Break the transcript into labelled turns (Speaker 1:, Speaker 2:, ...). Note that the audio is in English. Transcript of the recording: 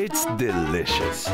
Speaker 1: It's delicious.